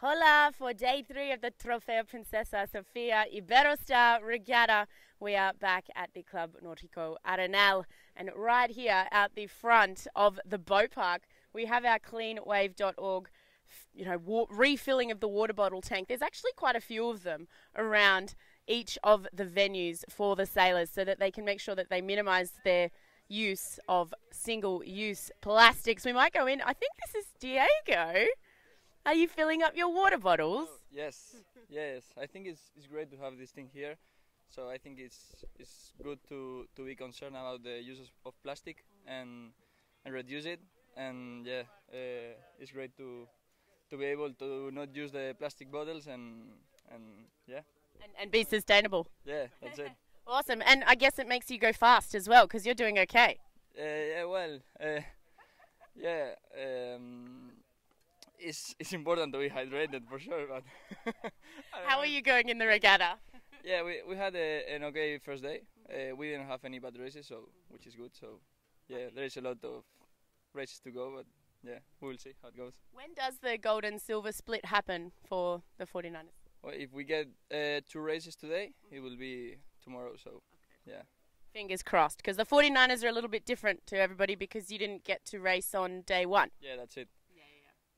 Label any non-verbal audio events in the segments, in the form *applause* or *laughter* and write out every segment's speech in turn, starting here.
Hola for day three of the Trofeo Princesa Sofia Iberostar Regatta. We are back at the Club Nautico Arenal and right here at the front of the boat park, we have our cleanwave.org you know, refilling of the water bottle tank. There's actually quite a few of them around each of the venues for the sailors so that they can make sure that they minimize their use of single use plastics. We might go in. I think this is Diego. Are you filling up your water bottles? Yes, yes. I think it's, it's great to have this thing here. So I think it's it's good to, to be concerned about the uses of plastic and and reduce it. And yeah, uh, it's great to to be able to not use the plastic bottles and and yeah. And, and be sustainable. Yeah, that's it. *laughs* Awesome. And I guess it makes you go fast as well because you're doing okay. Uh, yeah, well, uh, yeah. Um, it's it's important to be hydrated for sure. But *laughs* how are you going in the regatta? Yeah, we we had a, an okay first day. Uh, we didn't have any bad races, so which is good. So yeah, there is a lot of races to go, but yeah, we'll see how it goes. When does the gold and silver split happen for the 49ers? Well, if we get uh, two races today, it will be tomorrow. So okay. yeah. Fingers crossed, because the 49ers are a little bit different to everybody because you didn't get to race on day one. Yeah, that's it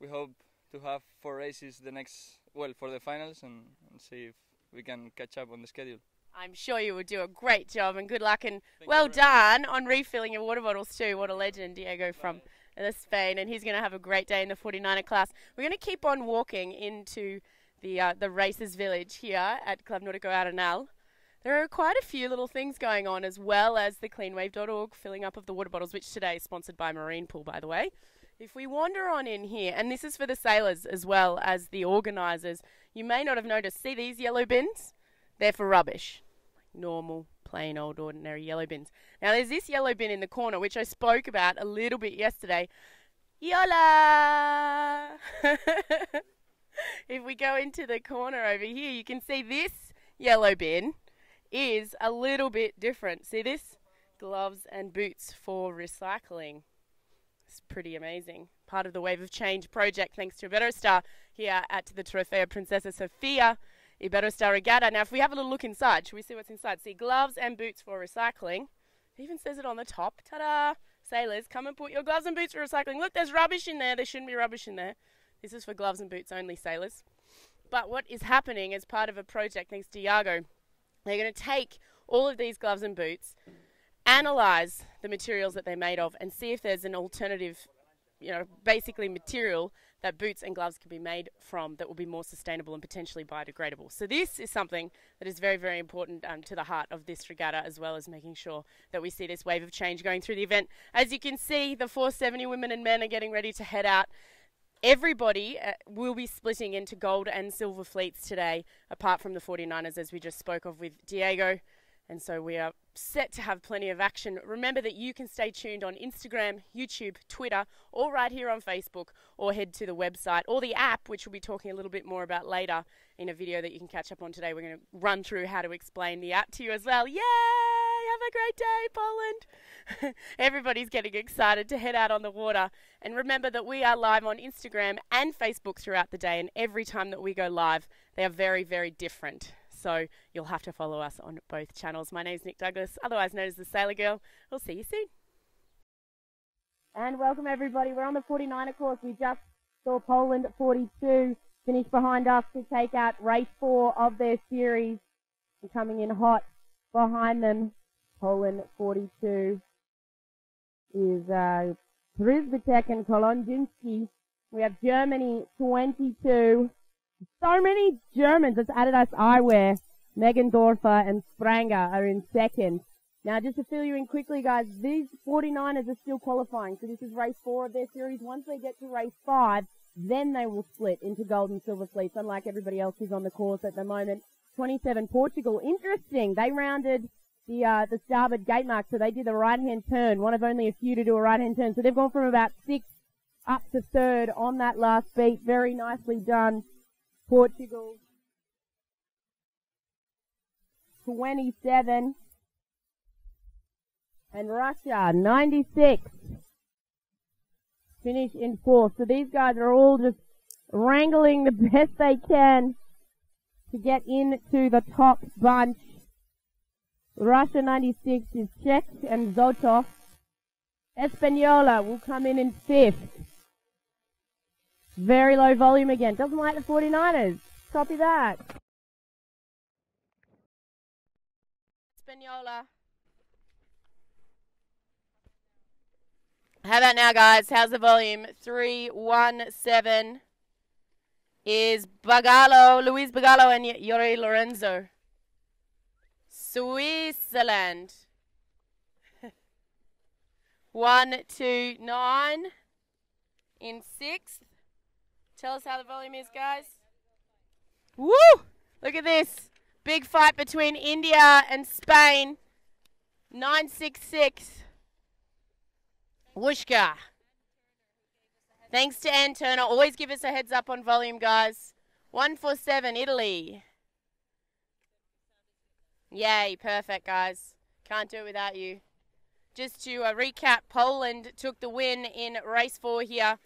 we hope to have four races the next well for the finals and, and see if we can catch up on the schedule. I'm sure you will do a great job and good luck and Thank well done on refilling your water bottles too. What a legend, Diego from the Spain, and he's going to have a great day in the 49er class. We're going to keep on walking into the uh, the races village here at Club Nautico Arenal. There are quite a few little things going on as well as the cleanwave.org filling up of the water bottles, which today is sponsored by Marine Pool, by the way. If we wander on in here, and this is for the sailors as well as the organisers, you may not have noticed. See these yellow bins? They're for rubbish. Normal, plain old ordinary yellow bins. Now there's this yellow bin in the corner, which I spoke about a little bit yesterday. Yola! *laughs* if we go into the corner over here, you can see this yellow bin is a little bit different. See this? Gloves and boots for recycling. It's pretty amazing. Part of the Wave of Change project, thanks to Iberostar here at the Trofeo Princesa Sofia Iberostar Regatta. Now, if we have a little look inside, should we see what's inside? See, gloves and boots for recycling. It even says it on the top. Ta-da! Sailors, come and put your gloves and boots for recycling. Look, there's rubbish in there. There shouldn't be rubbish in there. This is for gloves and boots only, sailors. But what is happening as part of a project, thanks to Iago, they're going to take all of these gloves and boots analyze the materials that they're made of and see if there's an alternative, you know, basically material that boots and gloves can be made from that will be more sustainable and potentially biodegradable. So this is something that is very, very important um, to the heart of this regatta, as well as making sure that we see this wave of change going through the event. As you can see, the 470 women and men are getting ready to head out. Everybody uh, will be splitting into gold and silver fleets today, apart from the 49ers, as we just spoke of with Diego. And so we are set to have plenty of action. Remember that you can stay tuned on Instagram, YouTube, Twitter, or right here on Facebook, or head to the website or the app, which we'll be talking a little bit more about later in a video that you can catch up on today. We're going to run through how to explain the app to you as well. Yay! Have a great day, Poland! *laughs* Everybody's getting excited to head out on the water. And remember that we are live on Instagram and Facebook throughout the day, and every time that we go live, they are very, very different. So you'll have to follow us on both channels. My name is Nic Douglas, otherwise known as the Sailor Girl. We'll see you soon. And welcome everybody. We're on the 49er course. We just saw Poland 42 finish behind us to take out race four of their series. And coming in hot behind them, Poland 42 is uh, and Kolonjinski. We have Germany 22 so many Germans. It's Adidas Eyewear. Meggendorfer and Spranger are in second. Now, just to fill you in quickly, guys, these 49ers are still qualifying. So this is race four of their series. Once they get to race five, then they will split into gold and silver fleets, unlike everybody else who's on the course at the moment. 27 Portugal. Interesting. They rounded the uh, the starboard gate mark, so they did the right hand turn. One of only a few to do a right hand turn. So they've gone from about six up to third on that last beat. Very nicely done. Portugal 27 and Russia 96 finish in fourth. So these guys are all just wrangling the *laughs* best they can to get into the top bunch. Russia 96 is Czech and Zotov. Espanola will come in in fifth. Very low volume again. Doesn't like the 49ers. Copy that. Espanola. How about now, guys? How's the volume? 317 is Bagalo, Luis Bagalo, and Yuri Lorenzo. Switzerland. *laughs* One, two, nine in sixth. Tell us how the volume is, guys. Woo! Look at this. Big fight between India and Spain. 966. Wooshka. Thanks to Ann Turner. Always give us a heads up on volume, guys. 147, Italy. Yay, perfect, guys. Can't do it without you. Just to uh, recap, Poland took the win in race four here.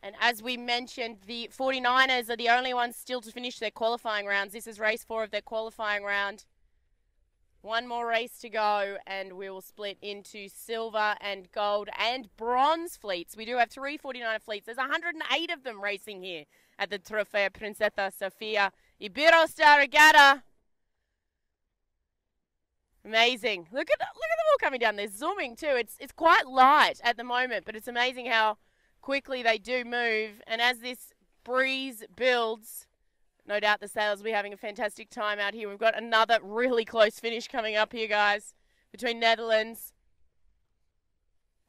And as we mentioned, the 49ers are the only ones still to finish their qualifying rounds. This is race four of their qualifying round. One more race to go, and we will split into silver and gold and bronze fleets. We do have three 49er fleets. There's 108 of them racing here at the Trofeo Princesa Sofia Iberostar Regatta. Amazing. Look at look at them all coming down. They're zooming too. It's it's quite light at the moment, but it's amazing how quickly they do move. And as this breeze builds, no doubt the sailors will be having a fantastic time out here. We've got another really close finish coming up here, guys, between Netherlands,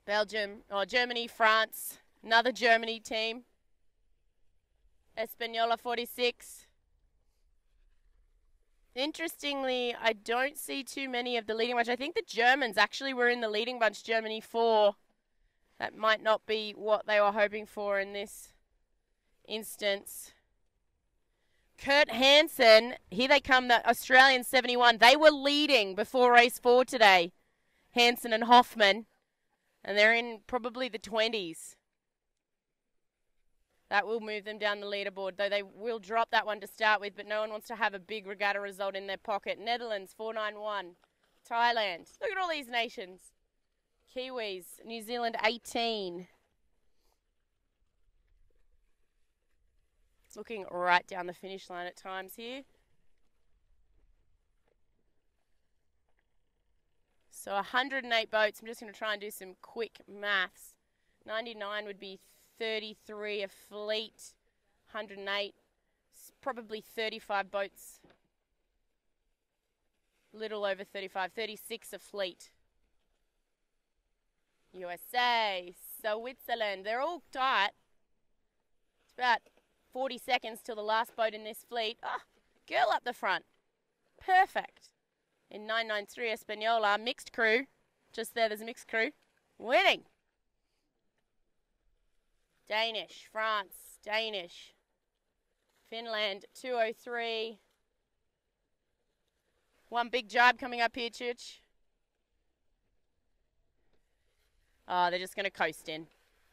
Belgium, or oh, Germany, France, another Germany team. Espanola 46. Interestingly, I don't see too many of the leading bunch. I think the Germans actually were in the leading bunch, Germany 4. That might not be what they were hoping for in this instance. Kurt Hansen, here they come, the Australian 71. They were leading before race four today, Hansen and Hoffman, and they're in probably the 20s. That will move them down the leaderboard, though they will drop that one to start with, but no one wants to have a big regatta result in their pocket. Netherlands, 491. Thailand. Look at all these nations. Kiwis, New Zealand, 18. It's looking right down the finish line at times here. So 108 boats. I'm just going to try and do some quick maths. 99 would be 33 a fleet, 108, probably 35 boats, little over 35, 36 a fleet. USA, Switzerland, they're all tight. It's about 40 seconds till the last boat in this fleet. Ah, oh, girl up the front. Perfect. In 993 Espanola, mixed crew. Just there, there's a mixed crew. Winning. Danish, France, Danish, Finland, 203. One big job coming up here, Church. Oh, they're just going to coast in.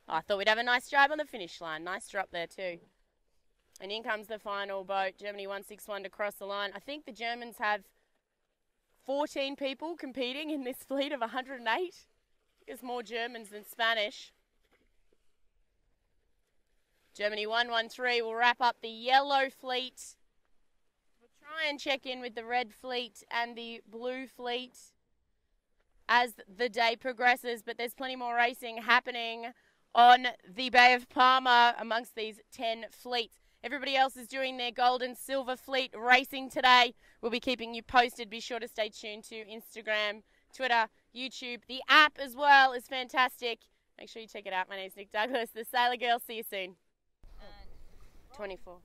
Oh, I thought we'd have a nice drive on the finish line. Nice drop there, too. And in comes the final boat, Germany 161 to cross the line. I think the Germans have 14 people competing in this fleet of 108. There's more Germans than Spanish. Germany 113 will wrap up the yellow fleet. We'll try and check in with the red fleet and the blue fleet as the day progresses, but there's plenty more racing happening on the Bay of Palma amongst these 10 fleets. Everybody else is doing their gold and silver fleet racing today. We'll be keeping you posted. Be sure to stay tuned to Instagram, Twitter, YouTube. The app as well is fantastic. Make sure you check it out. My name's Nic Douglas, the Sailor Girl. See you soon. 24.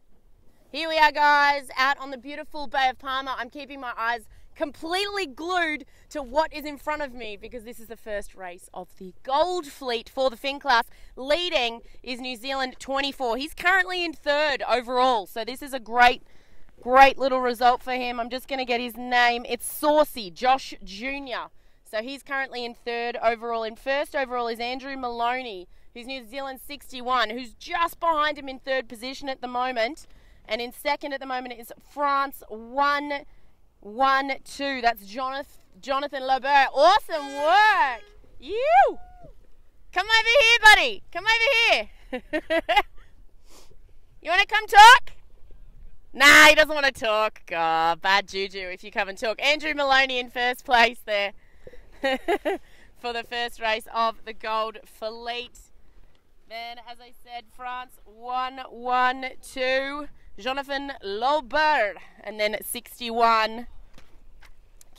Here we are, guys, out on the beautiful Bay of Palma. I'm keeping my eyes completely glued to what is in front of me because this is the first race of the Gold Fleet for the Finn class. Leading is New Zealand 24. He's currently in third overall, so this is a great, great little result for him. I'm just going to get his name. It's Saucy, Josh Junior So he's currently in third overall. In first overall is Andrew Maloney who's New Zealand 61, who's just behind him in third position at the moment. And in second at the moment is France 1 1 2. That's Jonathan, Jonathan Lobert. Awesome work. You. Come over here, buddy. Come over here. *laughs* you want to come talk? Nah, he doesn't want to talk. God, bad juju if you come and talk. Andrew Maloney in first place there *laughs* for the first race of the Gold Fleet. Then, as I said, France 1 1 2. Jonathan Lobert. And then 61.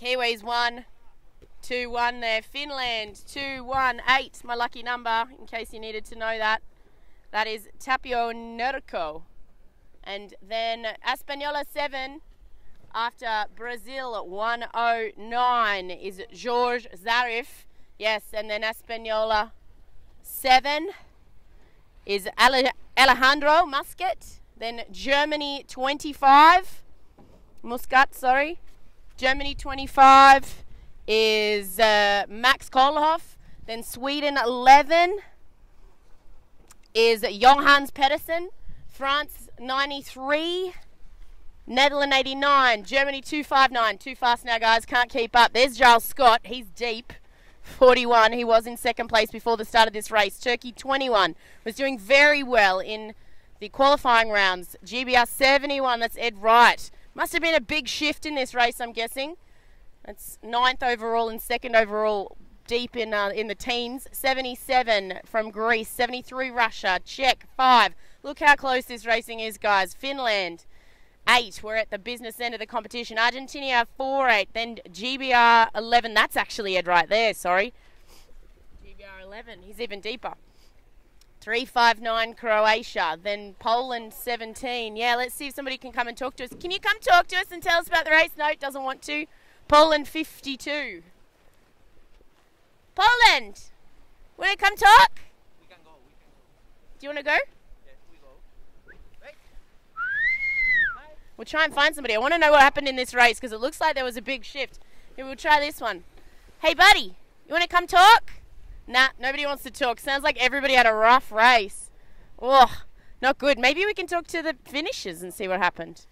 Kiwis 1 2 1 there. Finland 2 1 8. My lucky number, in case you needed to know that. That is Tapio Nirkko. And then Espanola 7 after Brazil 109 is George Zarif. Yes, and then Espanola 7 is Alejandro Muscat. Then Germany 25. Muscat, sorry. Germany 25 is uh, Max Kohlhoff. Then Sweden 11 is Johannes Pedersen. France 93. Netherlands 89. Germany 259. Too fast now, guys. Can't keep up. There's Giles Scott. He's deep. 41. He was in second place before the start of this race. Turkey 21 was doing very well in the qualifying rounds. GBR 71. That's Ed Wright. Must have been a big shift in this race, I'm guessing. That's ninth overall and second overall deep in uh, in the teens. 77 from Greece, 73 Russia, Czech 5. Look how close this racing is, guys. Finland 8. We're at the business end of the competition. Argentina 4 8. Then GBR 11. That's actually Ed right there, sorry. GBR 11. He's even deeper. 359 Croatia, then Poland 17. Yeah, let's see if somebody can come and talk to us. Can you come talk to us and tell us about the race? No, it doesn't want to. Poland 52. Poland! Want to come talk? We can go. We can go. Do you want to go? We go. We'll try and find somebody. I want to know what happened in this race because it looks like there was a big shift. Here, we'll try this one. Hey, buddy, you want to come talk? Nah, nobody wants to talk. Sounds like everybody had a rough race. Oh, not good. Maybe we can talk to the finishers and see what happened.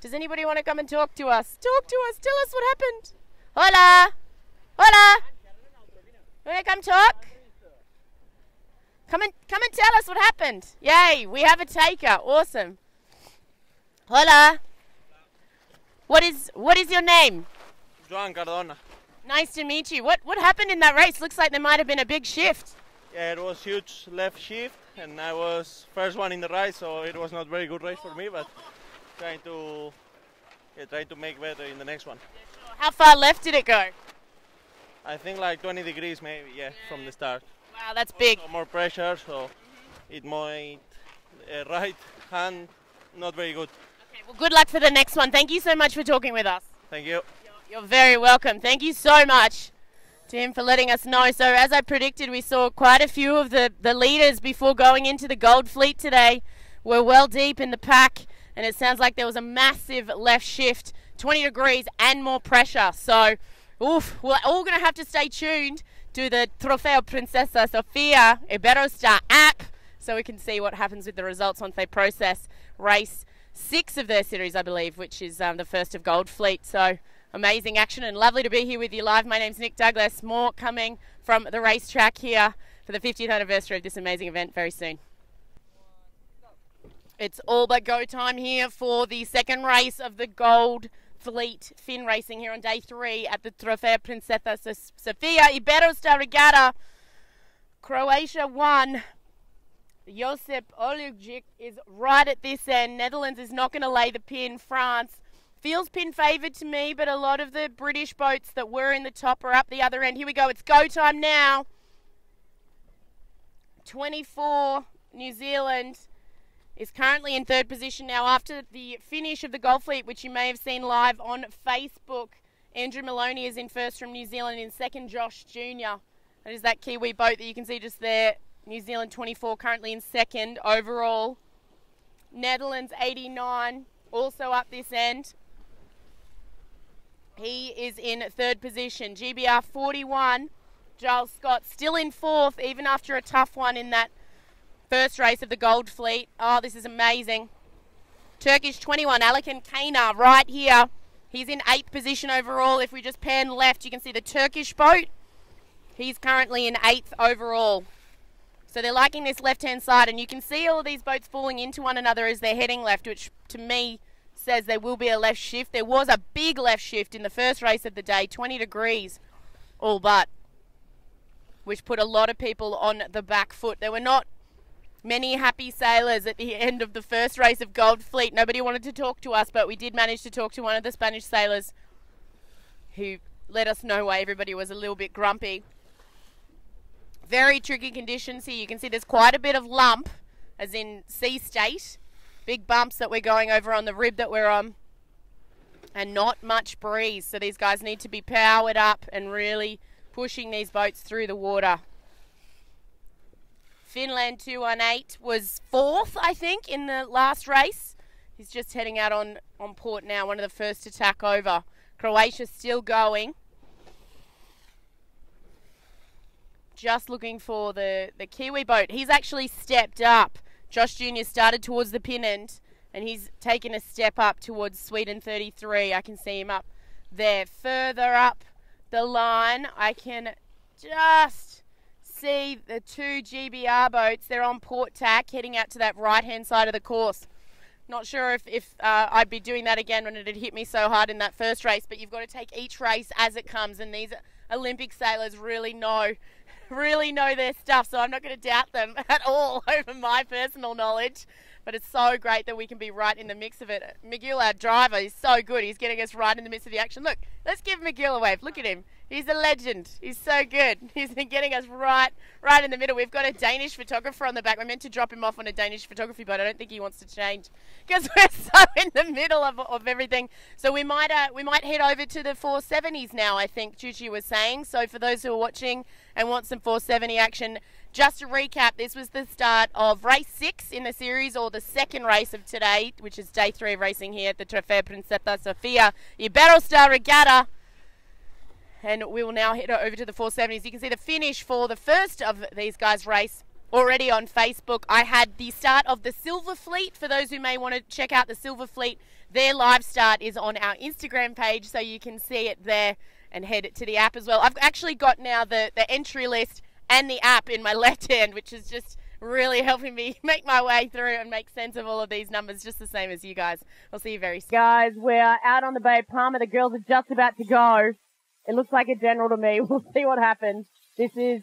Does anybody want to come and talk to us? Talk to us. Tell us what happened. Hola. Hola. Want to come talk? Come and come and tell us what happened. Yay, we have a taker. Awesome. Hola. What is what is your name? Joan Cardona. Nice to meet you. What what happened in that race? Looks like there might have been a big shift. Yeah, it was huge left shift, and I was first one in the race, so it was not very good race for me. But trying to yeah, trying to make better in the next one. How far left did it go? I think like 20 degrees maybe, yeah, from the start. Wow, that's big. More pressure, so it might uh, right hand not very good. Okay, well, good luck for the next one. Thank you so much for talking with us. Thank you. You're very welcome. Thank you so much to him for letting us know. So, as I predicted, we saw quite a few of the, the leaders before going into the Gold Fleet today We're well deep in the pack, and it sounds like there was a massive left shift, 20 degrees and more pressure. So, oof, we're all going to have to stay tuned to the Trofeo Princesa Sofia Iberostar app so we can see what happens with the results once they process race six of their series, I believe, which is um, the first of Gold Fleet. So, amazing action and lovely to be here with you live. My name's Nic Douglas. More coming from the racetrack here for the 50th anniversary of this amazing event very soon. It's all but go time here for the second race of the Gold Fleet Finn Racing here on day three at the Trofeo Princesa Sofia Iberostar Regatta. Croatia won. Josip Olujić is right at this end. Netherlands is not going to lay the pin. France feels pin favoured to me, but a lot of the British boats that were in the top are up the other end. Here we go. It's go time now. 24 New Zealand is currently in third position now after the finish of the Gold Fleet, which you may have seen live on Facebook. Andrew Maloney is in first from New Zealand, in second, Josh Junior That is that Kiwi boat that you can see just there. New Zealand 24 currently in second overall. Netherlands 89 also up this end. He is in third position. GBR 41. Giles Scott still in fourth, even after a tough one in that First race of the Gold Fleet. Oh, this is amazing. Turkish 21, Alican Kaynar, right here. He's in eighth position overall. If we just pan left, you can see the Turkish boat. He's currently in eighth overall. So they're liking this left hand side, and you can see all of these boats falling into one another as they're heading left, which to me says there will be a left shift. There was a big left shift in the first race of the day, 20 degrees, all but, which put a lot of people on the back foot. There were not many happy sailors at the end of the first race of Gold Fleet. Nobody wanted to talk to us, but we did manage to talk to one of the Spanish sailors who let us know why everybody was a little bit grumpy. Very tricky conditions here. You can see there's quite a bit of lump, as in sea state. Big bumps that we're going over on the rib that we're on. And not much breeze. So these guys need to be powered up and really pushing these boats through the water. Finland 218 was fourth, I think, in the last race. He's just heading out on, on port now, one of the first to tack over. Croatia still going. just looking for the, the Kiwi boat. He's actually stepped up. Josh Junior started towards the pin end and he's taken a step up towards Sweden 33. I can see him up there. Further up the line, I can just see the two GBR boats. They're on port tack heading out to that right hand side of the course. Not sure if, if uh, I'd be doing that again when it had hit me so hard in that first race, but you've got to take each race as it comes, and these Olympic sailors really know really know their stuff, so I'm not going to doubt them *laughs* at all *laughs* over my personal knowledge. But it's so great that we can be right in the mix of it. McGill, our driver, is so good. He's getting us right in the midst of the action. Look, let's give McGill a wave. Look at him. He's a legend. He's so good. *laughs* He's been getting us right, right in the middle. We've got a Danish photographer on the back. We're meant to drop him off on a Danish photography, but I don't think he wants to change *laughs* because we're so in the middle of, of everything. So we might, uh, we might head over to the 470s now. I think Chuchi was saying. So for those who are watching and want some 470 action, just to recap, this was the start of race six in the series, or the second race of today, which is day three of racing here at the Trofeo Princesa Sofia Iberostar Regatta and we will now head over to the 470s. You can see the finish for the first of these guys' race already on Facebook. I had the start of the Silver Fleet. For those who may want to check out the Silver Fleet, their live start is on our Instagram page, so you can see it there and head to the app as well. I've actually got now the, the entry list and the app in my *laughs* left hand, which is just really helping me *laughs* make my way through and make sense of all of these numbers, just the same as you guys. I'll see you very soon. Guys, we're out on the Bay Palma. The girls are just about to go. It looks like a general to me. *laughs* We'll see what happens. This is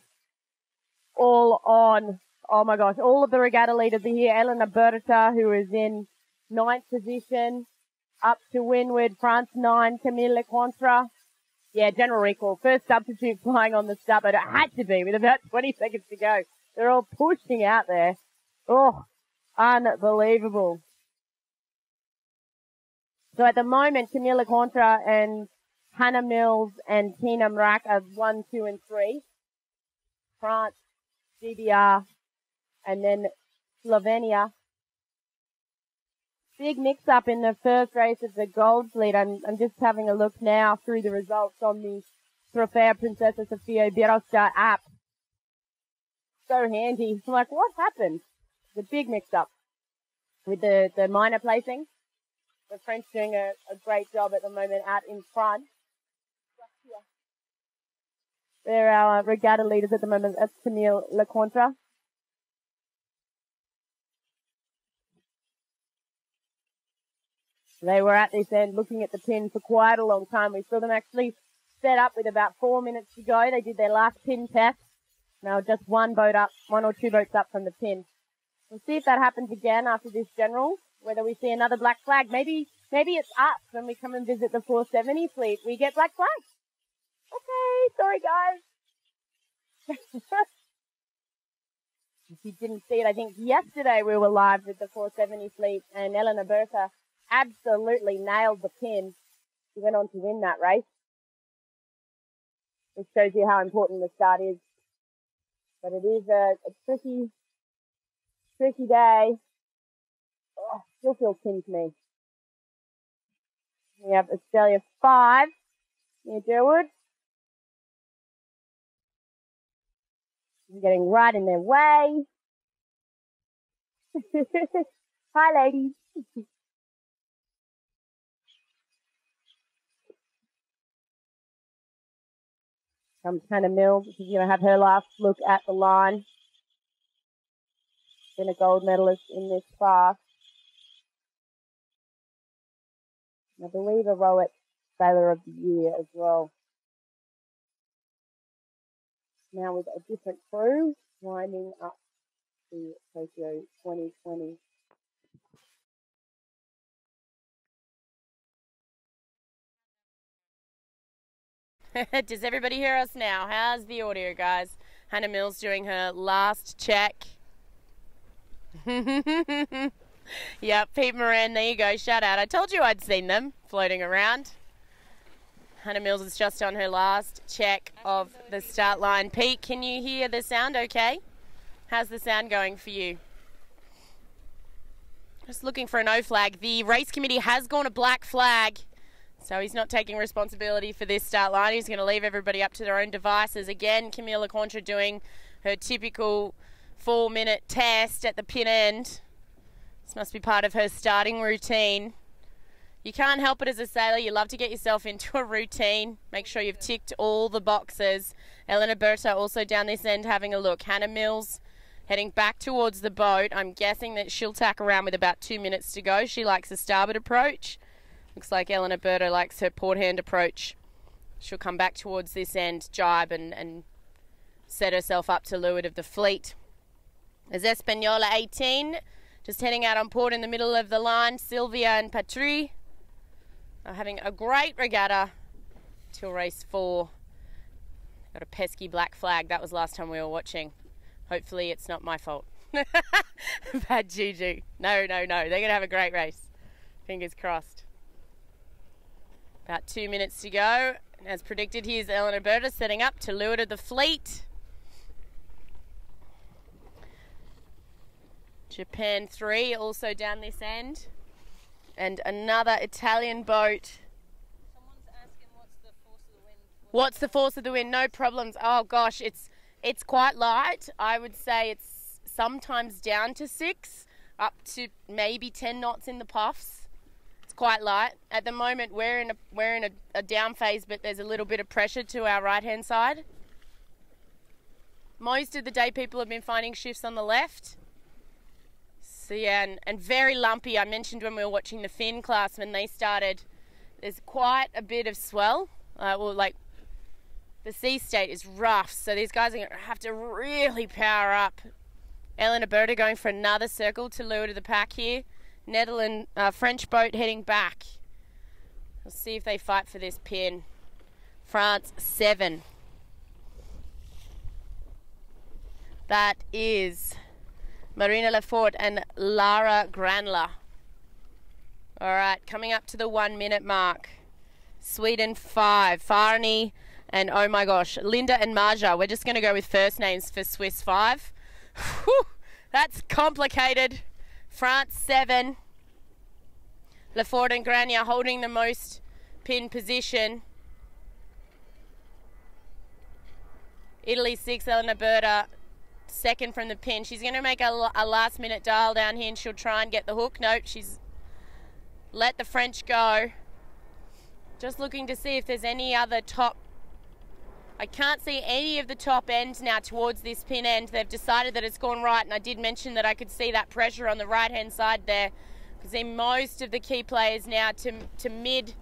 all on. Oh my gosh. All of the regatta leaders are here. Elena Berta, who is in ninth position, up to windward. France nine. Camille Lecointre. Yeah, general recall. First substitute *laughs* flying on the start, but it had to be with about 20 seconds to go. They're all pushing out there. Oh, unbelievable. So at the moment, Camille Lecointre and Hannah Mills and Tina Mrak are one, two, and three. France, GBR, and then Slovenia. Big mix up in the first race of the gold fleet. I'm, I'm just having a look now through the results on the Trofeo Princesa Sofia Iberostar app. So handy. I'm like, what happened? The big mix up with the, the minor placing. The French doing a, a great job at the moment out in front. They're our regatta leaders at the moment. That's Camille Lecointre. They were at this end looking at the pin for quite a long time. We saw them actually set up with about four minutes to go. They did their last pin test. Now just one boat up, one or two boats up from the pin. We'll see if that happens again after this general, whether we see another black flag. Maybe, maybe it's us when we come and visit the 470 fleet. We get black flags. Okay, sorry guys. *laughs* if you didn't see it, I think yesterday we were live with the 470 fleet and Eleanor Berta absolutely nailed the pin. She went on to win that race. It shows you how important the start is. But it is a, a tricky, tricky day. Oh, still feels pin to me. We have Australia 5 near Durwood. Getting right in their way. *laughs* Hi, ladies. Comes Hannah Mills. She's going to have her last look at the line. Been a gold medalist in this class. I believe a Rowett Sailor of the Year as well. Now with a different crew, winding up to Tokyo 2020. *laughs* Does everybody hear us now? How's the audio, guys? Hannah Mills doing her last check. *laughs* yep, Pete Moran, there you go. Shout out. I told you I'd seen them floating around. Hannah Mills is just on her last check of the start line. Pete, can you hear the sound okay? How's the sound going for you? Just looking for an O flag. The race committee has gone a black flag. So he's not taking responsibility for this start line. He's going to leave everybody up to their own devices. Again, Camille Lecointre doing her typical four minute test at the pin end. This must be part of her starting routine. You can't help it as a sailor. You love to get yourself into a routine. Make sure you've ticked all the boxes. Elena Berta also down this end having a look. Hannah Mills heading back towards the boat. I'm guessing that she'll tack around with about two minutes to go. She likes the starboard approach. Looks like Elena Berta likes her port hand approach. She'll come back towards this end, jibe, and, and set herself up to leeward of the fleet. As Espanola 18, just heading out on port in the middle of the line, Sylvia and Patry are having a great regatta till race four. Got a pesky black flag. That was last time we were watching. Hopefully, it's not my fault. *laughs* Bad juju. No, no, no. They're going to have a great race. Fingers crossed. About two minutes to go. As predicted, here's Eleanor Berta setting up to leeward of the fleet. Japan 3 also down this end. And another Italian boat. What's the force of the wind? No problems. Oh gosh, it's it's quite light. I would say it's sometimes down to six, up to maybe ten knots in the puffs. It's quite light. At the moment, we're in a we're in a, a down phase, but there's a little bit of pressure to our right hand side. Most of the day, people have been finding shifts on the left. So yeah, and, and very lumpy. I mentioned when we were watching the Finn class when they started, there's quite a bit of swell. Uh, well, like the sea state is rough, so these guys are going to have to really power up. Elena Berta going for another circle to lure to the pack here. Netherlands uh, French boat heading back. We'll see if they fight for this pin. France seven. That is Marina Lefort and Lara Granier. All right, coming up to the one minute mark. Sweden five. Fahrni and oh my gosh, Linda and Maja. We're just going to go with first names for Swiss five. Whew, that's complicated. France seven. Lefort and Grania holding the most pin position. Italy six. Elena Berta second from the pin. She's going to make a, a, last minute dial down here and she'll try and get the hook. Nope, she's let the French go. Just looking to see if there's any other top. I can't see any of the top ends now towards this pin end. They've decided that it's gone right, and I did mention that I could see that pressure on the right hand side there. Because see most of the key players now to, to mid,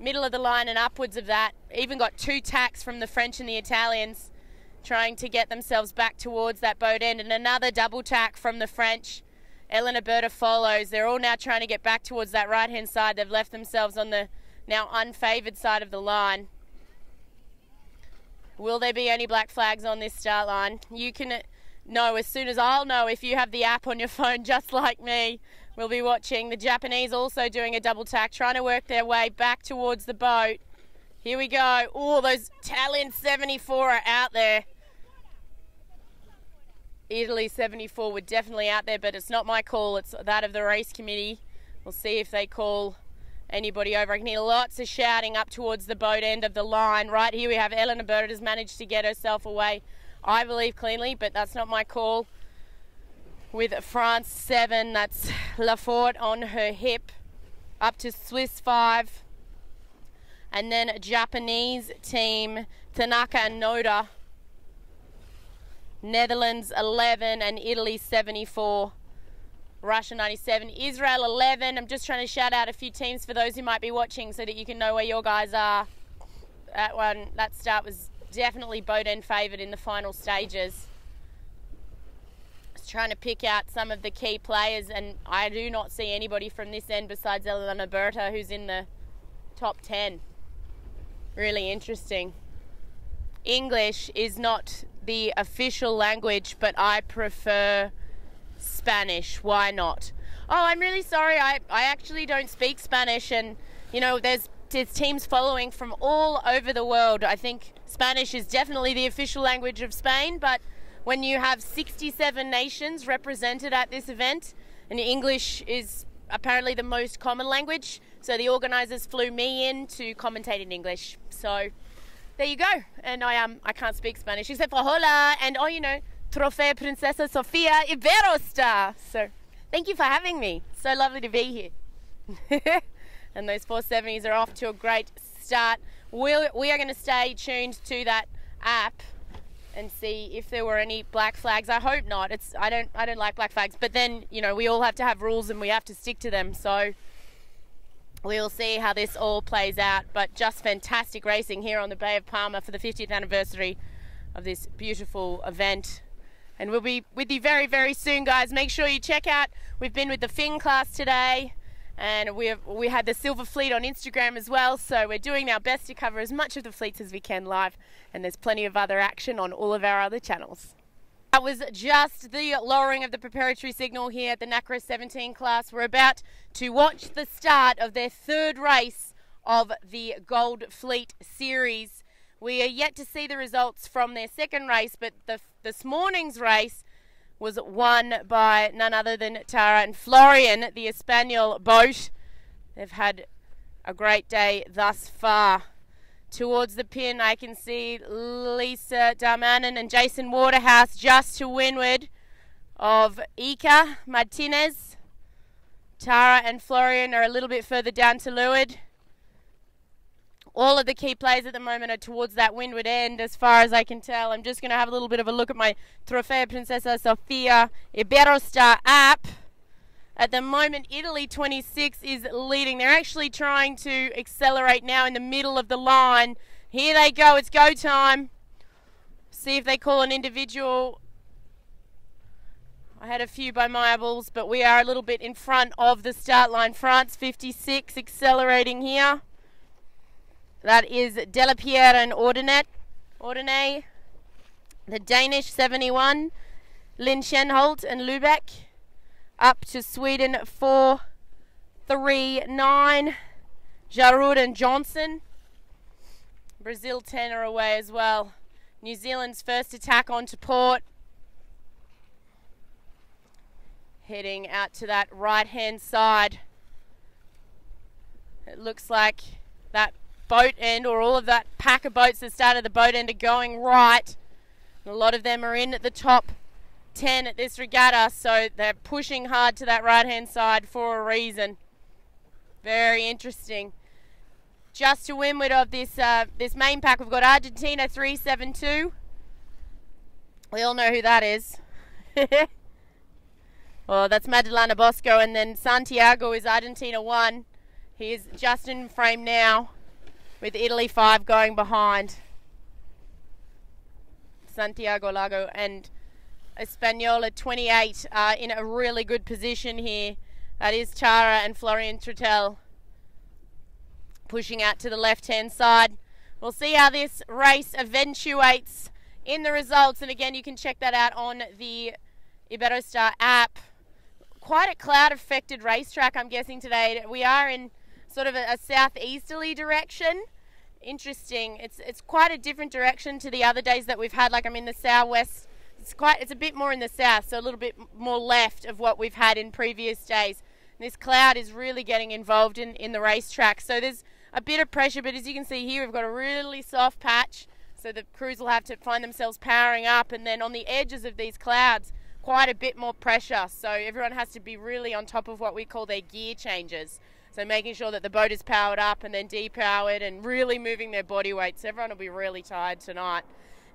middle of the line and upwards of that. Even got two tacks from the French and the Italians trying to get themselves back towards that boat end. And another double tack from the French. Elena Berta follows. They're all now trying to get back towards that right hand side. They've left themselves on the now unfavoured side of the line. Will there be any black flags on this start line? You can uh, know as soon as I'll know if you have the app on your *laughs* phone, just like me. We'll be watching the Japanese also doing a double tack, trying to work their way back towards the boat. Here we go. Oh, those Italian 74 are out there. Italy 74 were definitely out there, but it's not my call. It's that of the race committee. We'll see if they call anybody over. I can hear lots of shouting up towards the boat end of the line. Right here we have Elena Bird has managed to get herself away, I believe, cleanly, but that's not my call. with France 7. That's Lefort on her hip. Up to Swiss 5. And then Japanese team Tanaka and Noda. Netherlands 11 and Italy 74. Russia 97, Israel 11. I'm just trying to shout out a few teams for those who might be watching so that you can know where your guys are. That one, that start was definitely boat end favoured in the final stages. I was trying to pick out some of the key players, and I do not see anybody from this end besides Elena Berta who's in the top 10. Really interesting. English is not the official language, but I prefer Spanish. Why not? Oh, I'm really sorry. I, I actually don't speak Spanish, and you know, there's there's teams following from all over the world. I think Spanish is definitely the official language of Spain, but when you have 67 nations represented at this event, and English is apparently the most common language, so the organisers flew me in to commentate in English. So there you go. And I um I can't speak Spanish except for hola and oh you know Trofeo Princesa Sofia Iberostar. So thank you for having me. So lovely to be here. *laughs* and those 470s are off to a great start. We'll, we are going to stay tuned to that app and see if there were any black flags. I hope not. It's I don't I don't like black flags, but then you know we all have to have rules and we have to stick to them. So we'll see how this all plays out. But just fantastic racing here on the Bay of Palma for the 50th anniversary of this beautiful event. And we'll be with you very, very soon, guys. Make sure you check out. We've been with the Finn class today, and we have, we had the Silver Fleet on Instagram as well. So we're doing our best to cover as much of the fleets as we can live, and there's plenty of other action on all of our other channels. That was just the lowering of the preparatory signal here at the NACRA 17 class. We're about to watch the start of their third race of the Gold Fleet Series. We are yet to see the results from their second race, but the, this morning's race was won by none other than Tara and Florian, the Espanol boat. They've had a great day thus far. Towards the pin, I can see Lisa Darmanin and Jason Waterhouse just to windward of Iker Martinez. Tara and Florian are a little bit further down to leeward all of the key players at the moment are towards that windward end, as far as I can tell. I'm just going to have a little bit of a look at my Trofeo Princesa Sofia Iberostar app. At the moment, Italy 26 is leading. They're actually trying to accelerate now in the middle of the line. Here they go. It's go time. See if they call an individual. I had a few by my balls, but we are a little bit in front of the start line. France 56 accelerating here. That is Delapierre and Audinet. Ordine. The Danish 71. Lin Cenholt and Lubeck. Up to Sweden 4 3 9. Jarud and Johnson. Brazil 10 are away as well. New Zealand's first attack onto port. Heading out to that right hand side. It looks like that boat end or all of that pack of boats that started the boat end are going right. a lot of them are in at the top 10 at this regatta, so they're pushing hard to that right hand side for a reason. Very interesting. Just to windward of this uh, this main pack, we've got Argentina 372. We all know who that is. well, *laughs* that's Madelana Bosco, and then Santiago is Argentina 1. He is just in frame now with Italy 5 going behind. Santiago Lange and Espanola 28 are in a really good position here. That is Tara and Florian Trittel pushing out to the left hand side. We'll see how this race eventuates in the results. And again, you can check that out on the Iberostar app. Quite a cloud affected racetrack, I'm guessing, today. We are in sort of a, a southeasterly direction. Interesting. It's it's quite a different direction to the other days that we've had. Like I'm in the southwest. It's quite. It's a bit more in the south, so a little bit more left of what we've had in previous days. And this cloud is really getting involved in in the racetrack. So there's a bit of pressure, but as you can see here, we've got a really soft patch. So the crews will have to find themselves powering up, and then on the edges of these clouds, quite a bit more pressure. So everyone has to be really on top of what we call their gear changes. So making sure that the boat is powered up and then depowered and really moving their body weight. So everyone will be really tired tonight.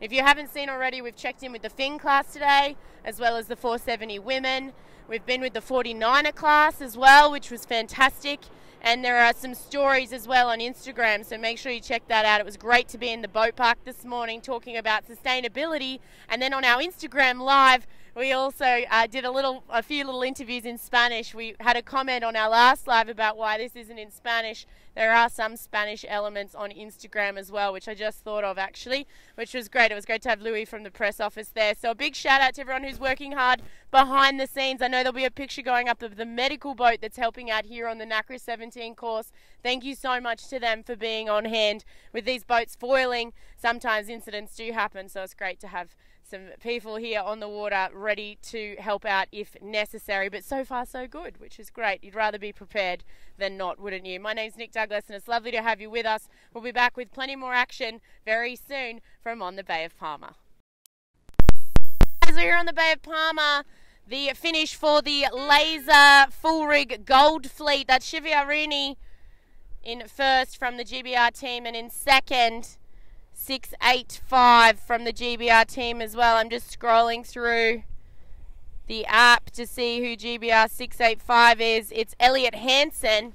If you haven't seen already, we've checked in with the Finn class today, as well as the 470 women. We've been with the 49er class as well, which was fantastic. And there are some stories as well on Instagram, so make sure you check that out. It was great to be in the boat park this morning talking about sustainability. And then on our Instagram live, we also uh, did a little, a few little interviews in Spanish. We had a comment on our last live about why this isn't in Spanish. There are some Spanish elements on Instagram as well, which I just thought of actually, which was great. It was great to have Louis from the press office there. So a big shout out to everyone who's working hard behind the scenes. I know there'll be a picture going up of the medical boat that's helping out here on the NACRA 17 course. Thank you so much to them for being on hand with these boats foiling. Sometimes incidents do happen, so it's great to have some people here on the water ready to help out if necessary. But so far, so good, which is great. You'd rather be prepared than not, wouldn't you? My name's Nic Douglas, and it's lovely to have you with us. We'll be back with plenty more action very soon from on the Bay of Palma. As we're here on the Bay of Palma, the finish for the laser full rig gold fleet. That's Chiavarini in first from the GBR team, and in second. 685 from the GBR team as well. I'm just scrolling through the app to see who GBR 685 is. It's Elliot Hanson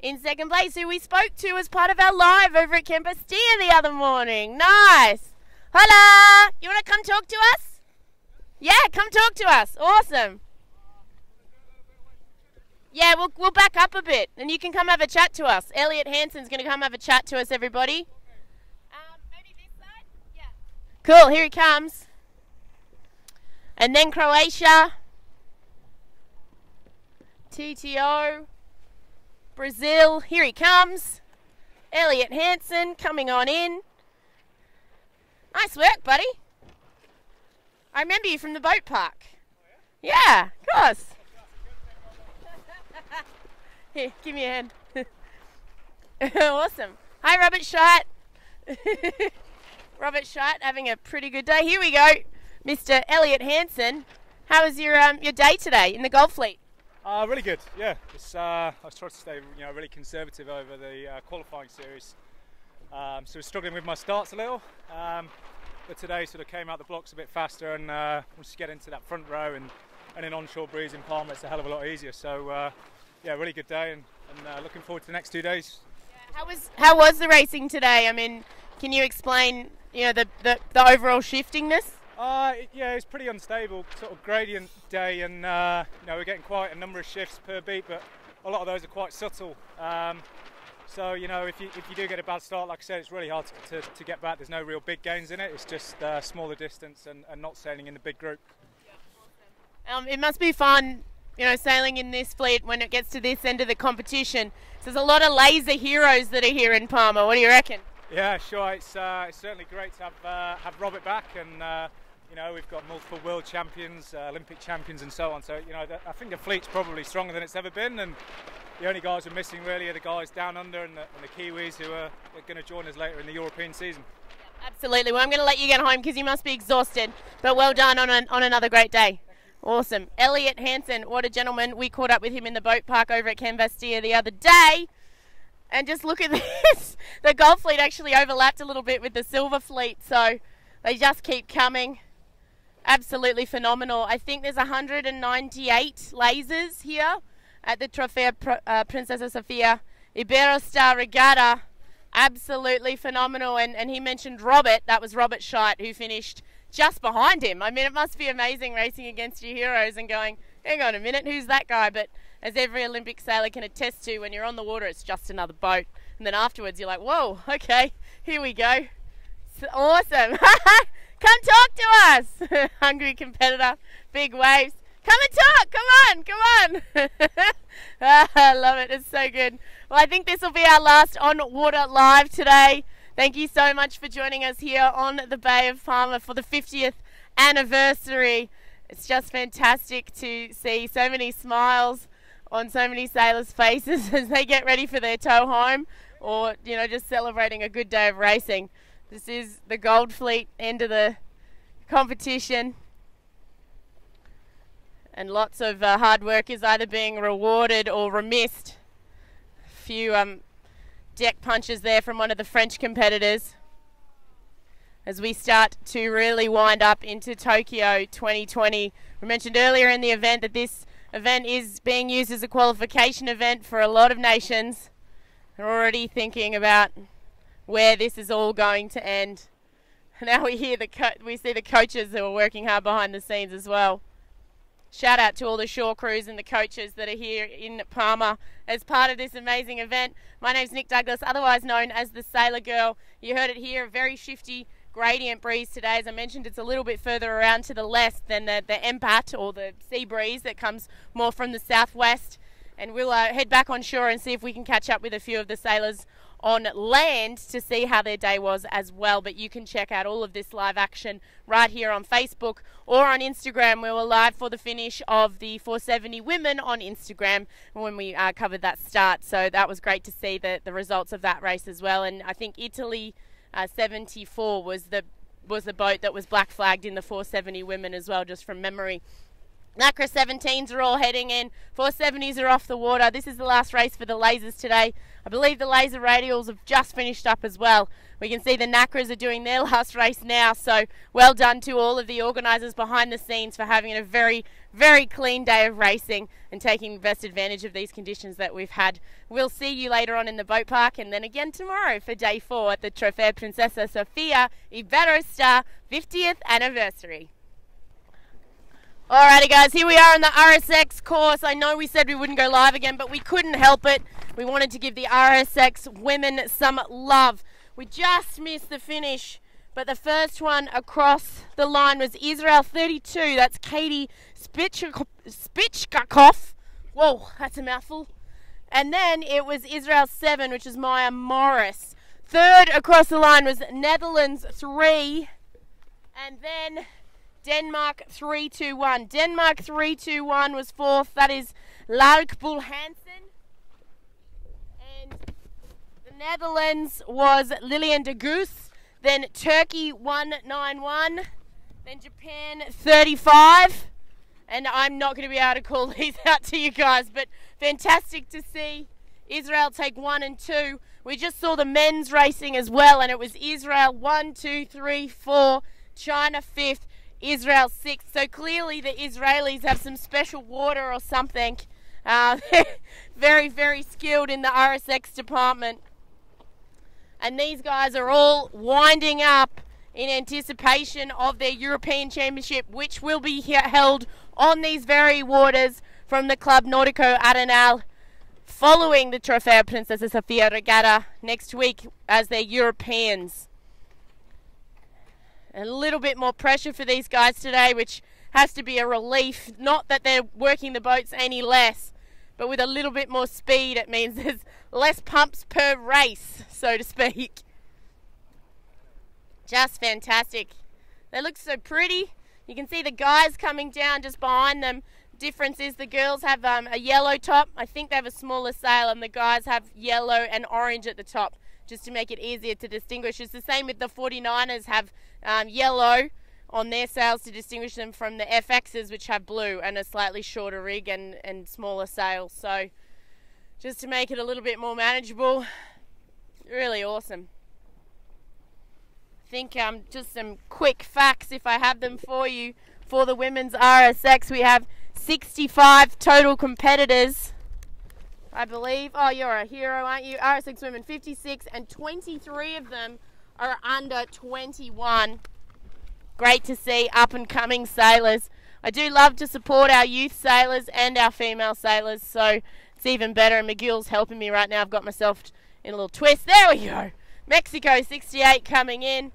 in second place, who we spoke to as part of our live over at Camp the other morning. Nice. Hola! You want to come talk to us? Yeah, come talk to us. Awesome. Yeah, we'll, we'll back up a bit and you can come have a chat to us. Elliot Hanson's going to come have a chat to us, everybody. Cool, here he comes. And then Croatia. TTO. Brazil, here he comes. Elliot Hanson coming on in. Nice work, buddy. I remember you from the boat park. yeah? of course. *laughs* Here, give me a hand. *laughs* awesome. Hi, Robert Scheidt. *laughs* Robert Scheidt having a pretty good day. Here we go, Mr. Elliot Hanson. How was your um, your day today in the Gold Fleet? Uh, really good. Yeah, uh, I was trying to stay you know really conservative over the uh, qualifying series. Um, so I was struggling with my starts a little, um, but today sort of came out the blocks a bit faster and uh, once you get into that front row and, and an onshore breeze in Palma, it's a hell of a lot easier. So uh, yeah, really good day and, and uh, looking forward to the next two days. Yeah, how was how was the racing today? I mean, can you explain you know the, the, the overall shiftingness? Uh, yeah, it's pretty unstable, sort of gradient day, and uh, you know we're getting quite a number of shifts per beat, but a lot of those are quite subtle. Um, so you know if you if you do get a bad start, like I said, it's really hard to, to, to get back. There's no real big gains in it. It's just uh, smaller distance and, and not sailing in the big group. Um, it must be fun, you know, sailing in this fleet when it gets to this end of the competition. So there's a lot of laser heroes that are here in Palma. What do you reckon? Yeah, sure. It's, uh, it's certainly great to have uh, have Robert back, and uh, you know we've got multiple world champions, uh, Olympic champions, and so on. So you know I think the fleet's probably stronger than it's ever been, and the only guys we're missing really are the guys down under and the, and the Kiwis who are, are going to join us later in the European season. Absolutely. Well, I'm going to let you get home because you must be exhausted. But well done on an, on another great day. Awesome. Elliot Hanson, what a gentleman. We caught up with him in the boat park over at Can Pastilla the other day. And just look at *laughs* this. *laughs* The gold fleet actually overlapped a little bit with the silver fleet, so they just keep coming. Absolutely phenomenal. I think there's 198 lasers here at the Trofeo uh, Princesa Sofia Iberostar Regatta. Absolutely phenomenal. And, and he mentioned Robert. That was Robert Scheidt who finished just behind him. I mean, it must be amazing racing against your heroes and going, hang on a minute, who's that guy? But as every Olympic sailor can attest to, when you're on the water, it's just another boat. And then afterwards, you're like, whoa, okay, here we go. It's awesome. *laughs* come talk to us. *laughs* Hungry competitor, big waves. Come and talk. Come on, come on. *laughs* Ah, I love it. It's so good. Well, I think this will be our last on water live today. Thank you so much for joining us here on the Bay of Palma for the 50th anniversary. It's just fantastic to see so many smiles on so many sailors' faces as they get ready for their tow home or, you know, just celebrating a good day of racing. This is the Gold Fleet end of the competition. And lots of uh, hard work is either being rewarded or remissed. A few um, deck punches there from one of the French competitors as we start to really wind up into Tokyo 2020. We mentioned earlier in the event that this event is being used as a qualification event for a lot of nations. Already thinking about where this is all going to end. *laughs* Now we hear the co- we see the coaches who are working hard behind the scenes as well. Shout out to all the shore crews and the coaches that are here in Palma as part of this amazing event. My name's Nic Douglas, otherwise known as the Sailor Girl. You heard it here, a very shifty gradient breeze today. As I mentioned, it's a little bit further around to the left than the, the embat or the sea breeze that comes more from the southwest. And we'll uh, head back on shore and see if we can catch up with a few of the sailors on land to see how their day was as well. But you can check out all of this live action right here on Facebook or on Instagram. We were live for the finish of the 470 women on Instagram when we uh, covered that start. So that was great to see the, the results of that race as well. And I think Italy uh, 74 was the was the boat that was black flagged in the 470 women as well, just from memory. NACRA 17s are all heading in. 470s are off the water. This is the last race for the lasers today. I believe the laser radials have just finished up as well. We can see the NACRAs are doing their *laughs* last race now. So well done to all of the organisers behind the scenes for having a very, very clean day of racing and taking best advantage of these conditions that we've had. We'll see you later on in the boat park and then again tomorrow for day four at the Trofeo Princesa Sofia Iberostar 50th anniversary. Alrighty, guys, here we are on the RSX course. I know we said we wouldn't go live again, but we couldn't help it. We wanted to give the RSX women some love. We just missed the finish, but the first one across the line was Israel 32. That's Katy Spychakov. Whoa, that's a mouthful. And then it was Israel 7, which is Maya Morris. Third across the line was Netherlands 3. And then Denmark 3 2 1. Denmark 3 2 1 was fourth. That is Lærke Buhl-Hansen. And the Netherlands was Lilian de Geus. Then Turkey 191. Then Japan 35. And I'm not going to be able to call *laughs* these out to you guys, but fantastic to see Israel take one and two. We just saw the men's racing as well, and it was Israel one, two, three, four, China fifth. Israel 6. So clearly the Israelis have some special water or something. Uh, *laughs* very, very skilled in the RSX department. And these guys are all winding up in anticipation of their European Championship, which will be held on these very waters from the Club Nautico Arenal following the Trofeo Princesa Sofia Regatta next week as their Europeans a little bit more pressure for these guys today, which has to be a relief. Not that they're working the boats any less, but with a little bit more speed, it means *laughs* there's less pumps per race, so to speak. Just fantastic. They look so pretty. You can see the guys coming down just behind them. Difference is the girls have um, a yellow top. I think they have a smaller sail, and the guys have yellow and orange at the top, just to make it easier to distinguish. It's the same with the 49ers have um, yellow on their sails to distinguish them from the FXs, which have blue and a slightly shorter rig and, and smaller sails. So, just to make it a little bit more manageable, really awesome. I think um, just some quick facts, if I have them for you, for the women's RSX. We have 65 total competitors. I believe. Oh, you're a hero, aren't you? RSX women 56, and 23 of them are under 21. Great to see up and coming sailors. I do love to support our youth sailors and our female sailors, so it's even better. And McGill's helping me right now. I've got myself in a little twist. There we go. Mexico 68 coming in.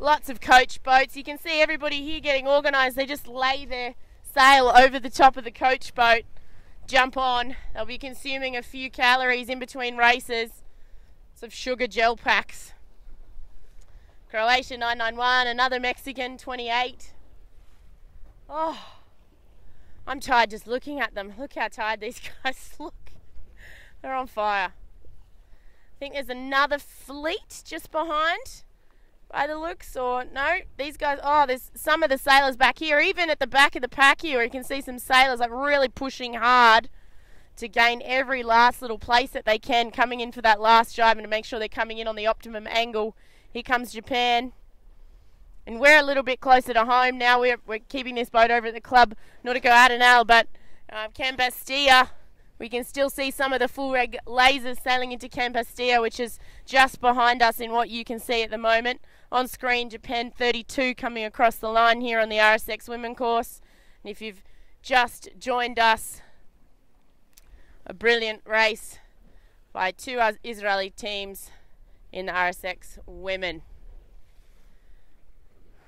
Lots of coach boats. You can see everybody here getting organised. They just lay their sail over the top of the coach boat, jump on. They'll be consuming a few calories in between races of sugar gel packs. Croatia 991, another Mexican 28. Oh, I'm tired just looking at them. Look how tired these *laughs* guys look. They're on fire. I think there's another fleet just behind. by the looks, or no? These guys. Oh, there's some of the sailors back here, even at the back of the pack here. You can see some sailors like really pushing hard to gain every last little place that they can, coming in for that last jibe and to make sure they're coming in on the optimum angle. Here comes Japan. And we're a little bit closer to home now. We're, we're keeping this boat over at the club Nautico Arenal, but uh, Can Pastilla, we can still see some of the full rig lasers sailing into Can Pastilla, which is just behind us in what you can see at the moment. On screen, Japan 32 coming across the line here on the RSX Women course. And if you've just joined us, a brilliant race by two Israeli teams in the RSX Women.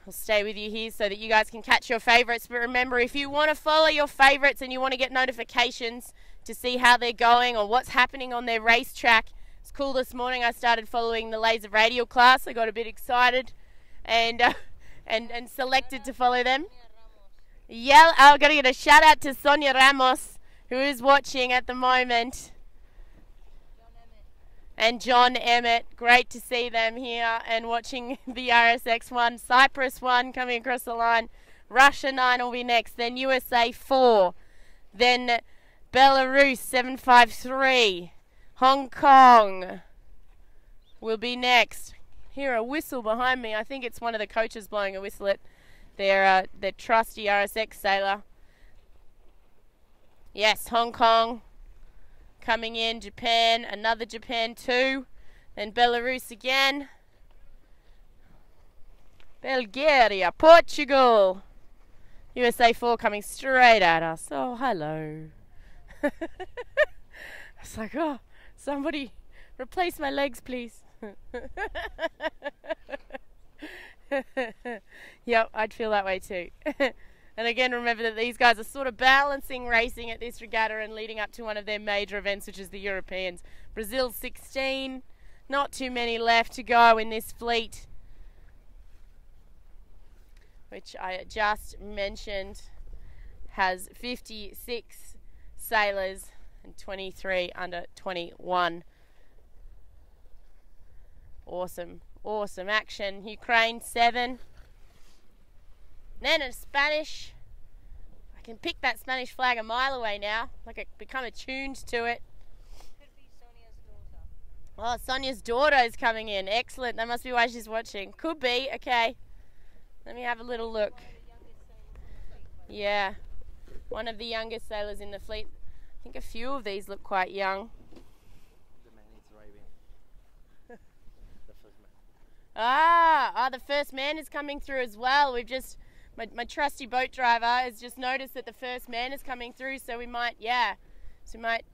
I'll stay with you here so that you guys can catch your favourites. But remember, if you want to follow your favourites and you want to get notifications to see how they're going or what's happening on their racetrack, it's cool this morning. I started following the laser radial class. I got a bit excited and uh, *laughs* and and selected to follow them. Yeah, I've got to get a shout out to Sonia Ramos who is watching at the moment and John Emmett. Great to see them here and watching *laughs* the RSX one. Cyprus one coming across the line. Russia 9 will be next. Then USA 4. Then Belarus 753. Hong Kong will be next. Hear a whistle behind me. I think it's one of the coaches blowing a whistle at their, uh, their trusty RSX sailor. Yes, Hong Kong coming in, Japan, another Japan two, then Belarus again, Bulgaria, Portugal, USA 4 coming straight at us. Oh, hello. *laughs* it's like, oh, somebody replace my legs, please. *laughs* yep, I'd feel that way too. *laughs* And again, remember that these guys are sort of balancing racing at this regatta and leading up to one of their major events, which is the Europeans. Brazil 16, not too many left to go in this fleet, which I just mentioned has 56 sailors and 23 under 21. Awesome, awesome action. Ukraine 7. Then a Spanish, I can pick that Spanish flag a mile away now. Like I become attuned to it. Oh, Sonia's daughter is coming in. Excellent. That must be why she's watching. Could be. Okay. Let me have a little look. Yeah. One of the youngest sailors in the fleet. I think a few of these look quite young. The man is driving. the first man. Ah, ah, the first man is coming through as well. We've just my, my trusty boat driver has just noticed that the first man is coming through, so we might, yeah, so we might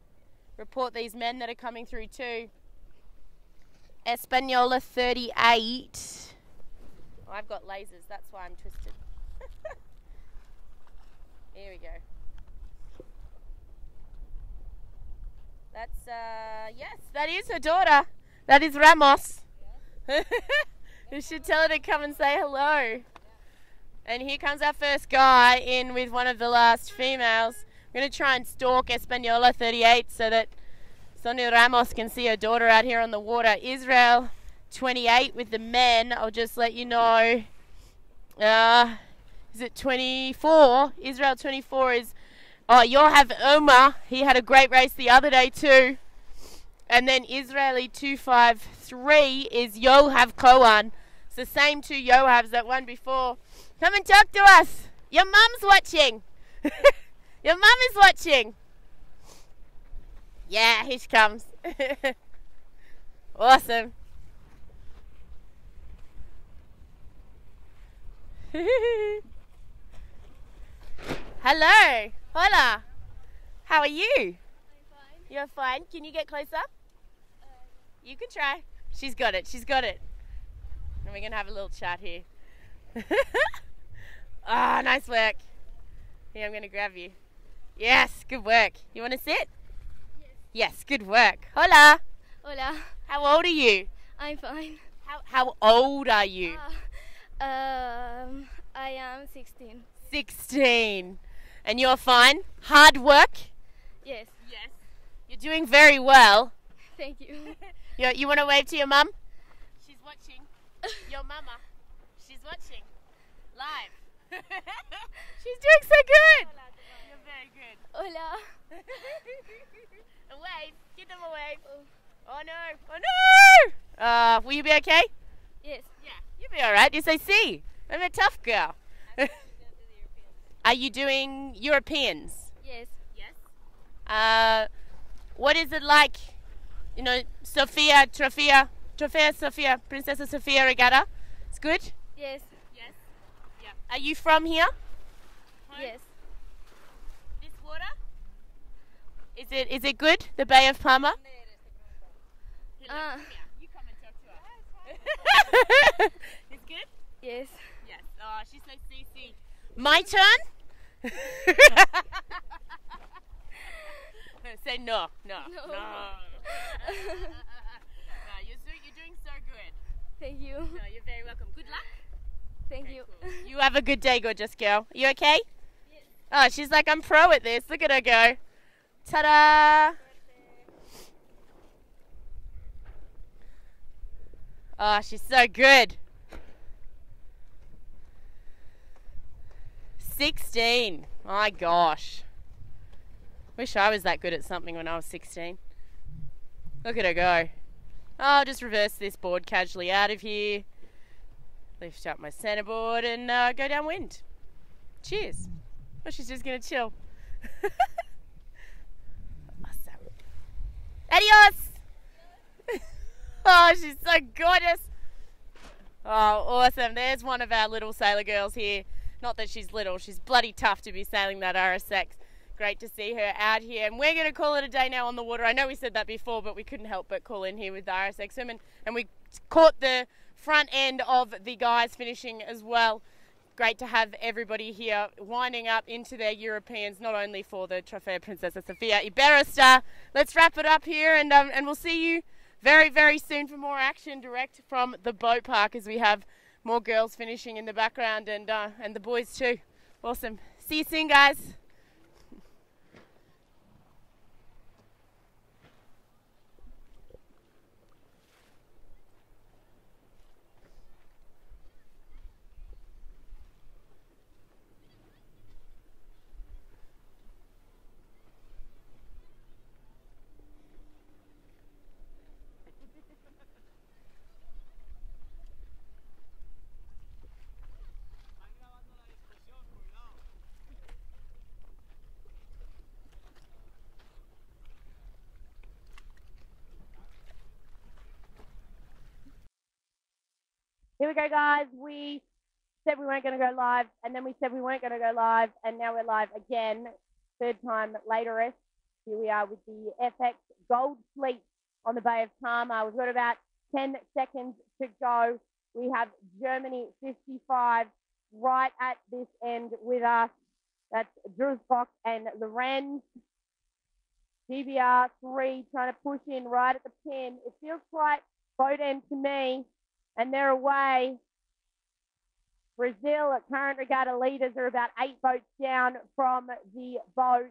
report these men that are coming through too. Espanola 38. Oh, I've got lasers, that's why I'm twisted. *laughs* Here we go. That's, uh, yes, that is her daughter. That is Ramos. *laughs* you should tell her to come and say hello. And here comes our first guy in with one of the last females. I'm going to try and stalk Espanola 38 so that Sonia Ramos can see her daughter out here on the water. Israel 28 with the men. I'll just let you know. Uh, is it 24? Israel 24 is. Oh, you'll have Omer. He had a great race the other day too. And then Israeli 253 is Yoav Cohen. It's the same two Yoavs that won before. Come and talk to us. Your mum's watching. *laughs* Your mum is watching. Yeah, here she comes. *laughs* awesome. *laughs* Hello. Hola. How are you? I'm fine. You're fine. Can you get closer? You can try. She's got it. She's got it. And we're going to have a little chat here. Ah, nice work. Here, I'm going to grab you. Yes, good work. You want to sit? Yes. Yes, good work. Hola. Hola. How old are you? I'm fine. How, how old are you? Ah, um, I am 16. 16. And you're fine? Hard work? Yes. Yes. You're doing very well. Thank you. *laughs* You, you want to wave to your mum? She's watching. *laughs* Your mama. She's watching. Live. *laughs* She's doing so good. You're very good. Hola. A wave. Give them a wave. Oh no. Oh no! Uh, will you be okay? Yes. Yeah. You'll be alright. You say C. I'm a tough girl. *laughs* Are you doing Europeans? Yes. Yes. Uh, what is it like? You know, Sophia, Trofia, Trofea, Sophia, Princess Sophia Regatta. It's good. Yes. Yes. Yeah. Are you from here? Yes. This water? Is it is it good? The Bay of Palma? Uh, You come and talk to us. *laughs* it's good? yes. Yes. Oh, she says CC. My turn? *laughs* Say no, no, no. No. *laughs* no, you're, so, you're doing so good. Thank you. No, you're very welcome. Good luck. Thank you. *laughs* You have a good day, gorgeous girl. You okay? Oh, she's like, I'm pro at this. Look at her go. Ta da! Oh, she's so good. 16. My gosh. Wish I was that good at something when I was 16. Look at her go. Oh, I'll just reverse this board casually out of here. Lift up my centerboard and uh, go downwind. Cheers. Oh, she's just gonna chill. *laughs* awesome. Adios! *laughs* oh, she's so gorgeous. Oh, awesome. There's one of our little sailor girls here. Not that she's little, she's bloody tough to be sailing that RSX. Great to see her out here. And we're going to call it a day now on the water. I know we said that before, but we couldn't help but call in here with the RSX women. And we caught the front end of the guys finishing as well. Great to have everybody here winding up into their Europeans, not only for the Trofeo Princesa Sofia Iberostar. Let's wrap it up here, and um, and we'll see you very very soon for more action direct from the boat park as we have more girls finishing in the background and uh, and the boys too. Awesome. See you soon, guys. Here we go, guys. We said we weren't going to go live, and then we said we weren't going to go live, and now we're live again. Third time later. Here we are with the FX Gold Fleet on the Bay of Palma. We've got about 10 seconds to go. We have Germany 55 right at this end with us. That's Drusbach and Lorenz. DBR 3 trying to push in right at the pin. It feels quite end to me and they're away. Brazil at current regatta leaders are about eight boats down from the boat.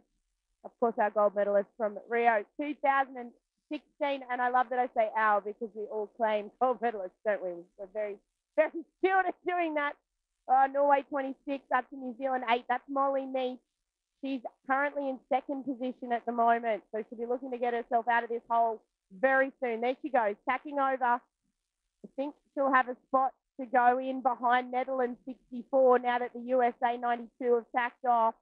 Of course, our gold medalist from Rio 2016. And I love that I say our because we all claim gold medalists, don't we? We're very, very skilled at doing that. Uh, Norway 26, up to New Zealand 8. That's Molly Meech. She's currently in second position at the moment. So she'll be looking to get herself out of this hole very soon. There she goes, tacking over. I think she'll have a spot to go in behind Netherlands 64 now that the USA 92 have tacked off.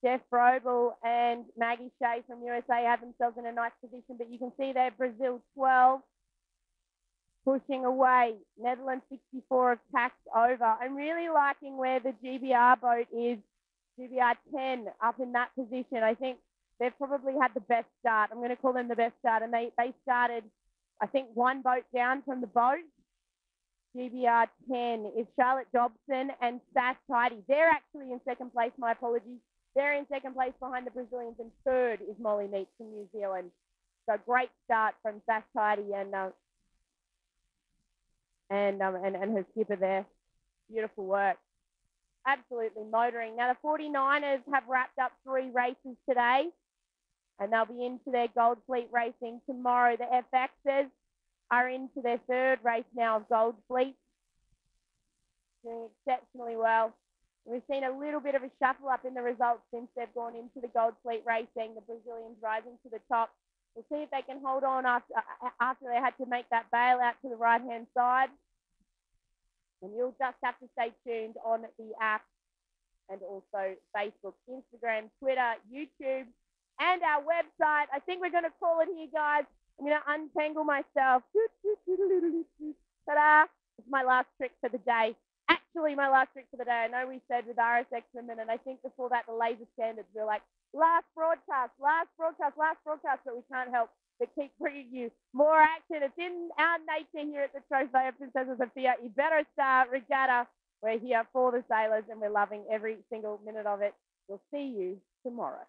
Steph Roble and Maggie Shea from USA have themselves in a nice position, but you can see there Brazil 12 pushing away. Netherlands 64 have tacked over. I'm really liking where the GBR boat is. GBR 10 up in that position. I think they've probably had the best start. I'm going to call them the best start. And they, they started, I think, one boat down from the boat. GBR 10 is Charlotte Dobson and Sas Tidey. They're actually in second place. My apologies. They're in second place behind the Brazilians, and third is Molly Meech from New Zealand. So great start from Sas Tidey and uh, and, um, and and her skipper there. Beautiful work. Absolutely motoring. Now the 49ers have wrapped up three races today. And they'll be into their Gold Fleet racing tomorrow. The FXs are into their third race now of Gold Fleet, doing exceptionally well. We've seen a little bit of a shuffle up in the results since they've gone into the Gold Fleet racing. The Brazilians rising to the top. We'll see if they can hold on after uh, after they had to make that bail out to the right hand side. And you'll just have to stay tuned on the app and also Facebook, Instagram, Twitter, YouTube, and our website. I think we're going to call it here, guys. I'm going to untangle myself. Ta-da! It's my last trick for the day. Actually, my last trick for the day. I know we said with RSX Women, and I think before that, the laser standards, were like, last broadcast, last broadcast, last broadcast, but we can't help but keep bringing you more action. It's in our nature here at the Trofeo Princesa Sofia Iberostar Regatta. We're here for the sailors and we're loving every single minute of it. We'll see you tomorrow.